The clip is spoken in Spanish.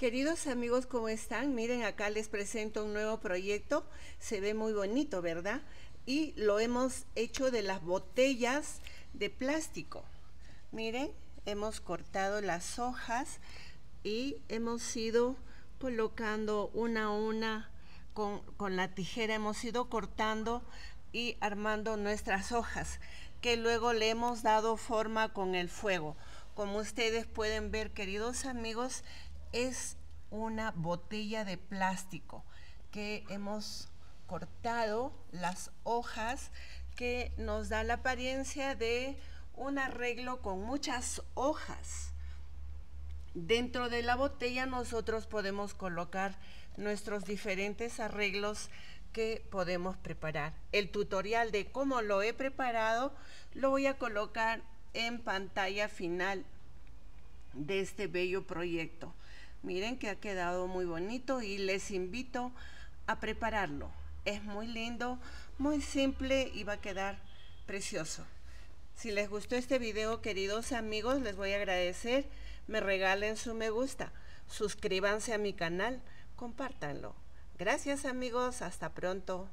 Queridos amigos, ¿cómo están? Miren, acá les presento un nuevo proyecto. Se ve muy bonito, ¿verdad? Y lo hemos hecho de las botellas de plástico. Miren, hemos cortado las hojas y hemos ido colocando una a una con, con la tijera. Hemos ido cortando y armando nuestras hojas que luego le hemos dado forma con el fuego. Como ustedes pueden ver, queridos amigos, es una botella de plástico que hemos cortado las hojas que nos da la apariencia de un arreglo con muchas hojas. Dentro de la botella nosotros podemos colocar nuestros diferentes arreglos que podemos preparar. El tutorial de cómo lo he preparado lo voy a colocar en pantalla final de este bello proyecto. Miren que ha quedado muy bonito y les invito a prepararlo. Es muy lindo, muy simple y va a quedar precioso. Si les gustó este video, queridos amigos, les voy a agradecer. Me regalen su me gusta. Suscríbanse a mi canal. Compártanlo. Gracias amigos. Hasta pronto.